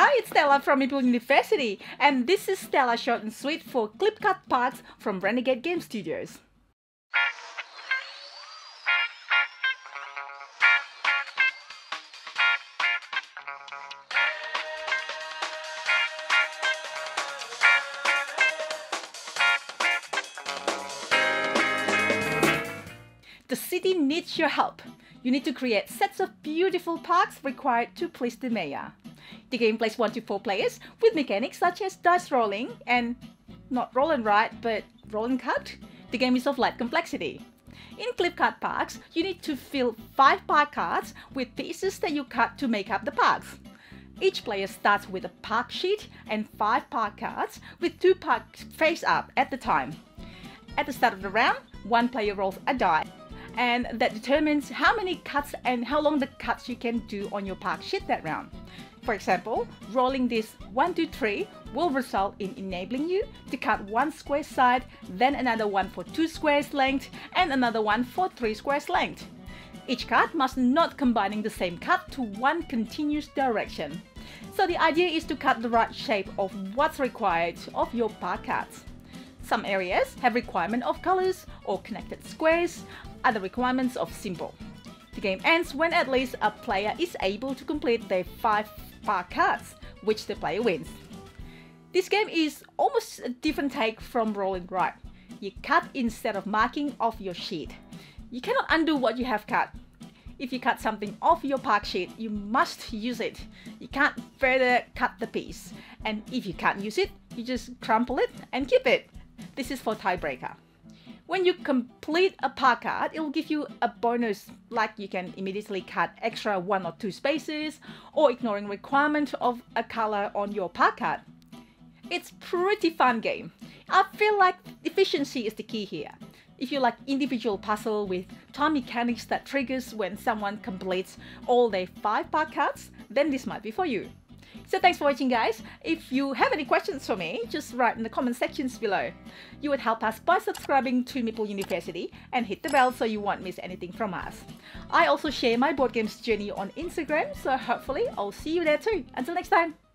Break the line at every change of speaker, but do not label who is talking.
Hi, it's Stella from Meeple University, and this is Stella Short and Sweet for Clipcut Parks from Renegade Game Studios. The city needs your help. You need to create sets of beautiful parks required to please the mayor. The game plays 1 to 4 players with mechanics such as dice rolling and not roll and write but roll and cut. The game is of light complexity. In clip cut parks, you need to fill 5 park cards with pieces that you cut to make up the parks. Each player starts with a park sheet and 5 park cards with 2 parks face up at the time. At the start of the round, one player rolls a die and that determines how many cuts and how long the cuts you can do on your park sheet that round. For example, rolling this 1, 2, 3 will result in enabling you to cut one square side, then another one for 2 squares length, and another one for 3 squares length. Each cut must not combining the same cut to one continuous direction. So the idea is to cut the right shape of what's required of your park cuts. Some areas have requirement of colors or connected squares, other requirements of Simple. The game ends when at least a player is able to complete their 5 park cards, which the player wins. This game is almost a different take from roll and write. You cut instead of marking off your sheet. You cannot undo what you have cut. If you cut something off your park sheet, you must use it. You can't further cut the piece. And if you can't use it, you just crumple it and keep it. This is for tiebreaker. When you complete a park card, it will give you a bonus like you can immediately cut extra one or two spaces or ignoring requirement of a color on your park card. It's pretty fun game. I feel like efficiency is the key here. If you like individual puzzle with time mechanics that triggers when someone completes all their 5 park cards, then this might be for you. So thanks for watching guys. If you have any questions for me, just write in the comment sections below. You would help us by subscribing to Meeple University and hit the bell so you won't miss anything from us. I also share my board games journey on Instagram, so hopefully I'll see you there too. Until next time.